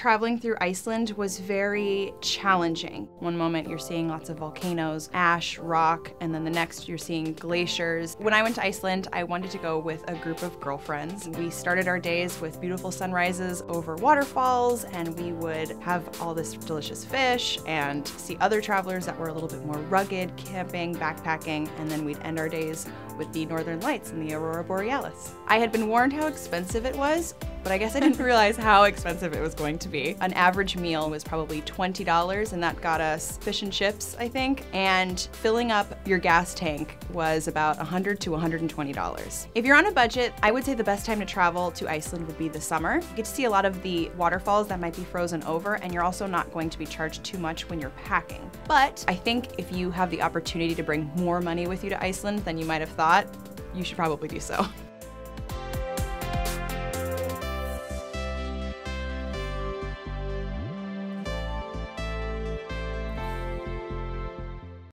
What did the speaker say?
traveling through Iceland was very challenging. One moment you're seeing lots of volcanoes, ash, rock, and then the next you're seeing glaciers. When I went to Iceland, I wanted to go with a group of girlfriends. We started our days with beautiful sunrises over waterfalls, and we would have all this delicious fish and see other travelers that were a little bit more rugged, camping, backpacking, and then we'd end our days with the northern lights and the aurora borealis. I had been warned how expensive it was, but I guess I didn't realize how expensive it was going to be. An average meal was probably $20 and that got us fish and chips, I think, and filling up your gas tank was about 100 to $120. If you're on a budget, I would say the best time to travel to Iceland would be the summer. You get to see a lot of the waterfalls that might be frozen over and you're also not going to be charged too much when you're packing. But I think if you have the opportunity to bring more money with you to Iceland than you might have thought, you should probably do so.